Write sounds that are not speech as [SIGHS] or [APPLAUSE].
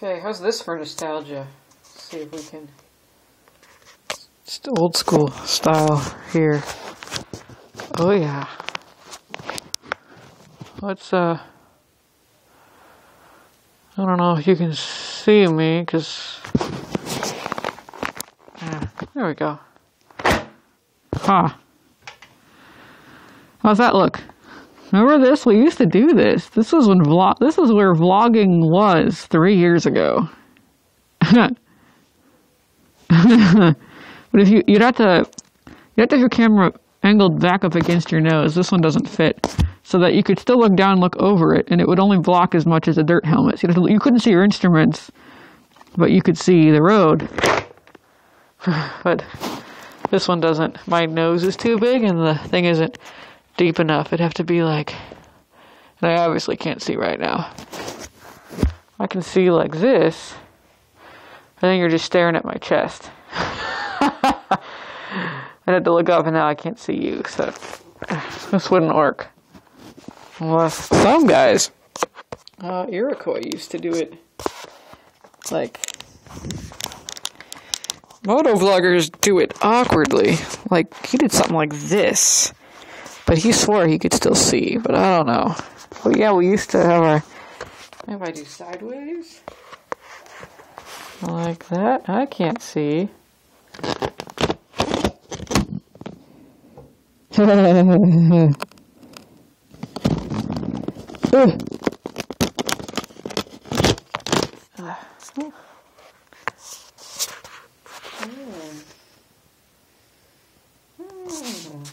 Okay, how's this for nostalgia? Let's see if we can. Just old school style here. Oh yeah. Let's uh. I don't know if you can see me, cause. Yeah, there we go. Huh. How's that look? Remember this? We used to do this. This was when vlog. This is where vlogging was three years ago. [LAUGHS] but if you you'd have to you'd have to have your camera angled back up against your nose. This one doesn't fit, so that you could still look down look over it, and it would only block as much as a dirt helmet. So you, you couldn't see your instruments, but you could see the road. [SIGHS] but this one doesn't. My nose is too big, and the thing isn't deep enough. It'd have to be like, and I obviously can't see right now. I can see like this. I think you're just staring at my chest. [LAUGHS] I had to look up and now I can't see you, so this wouldn't work. Unless some guys, uh, Iroquois used to do it like moto vloggers do it awkwardly. Like he did something like this. But he swore he could still see, but I don't know. Well, yeah, we used to have our. If I do sideways, like that, I can't see. [LAUGHS] Mm. Mm.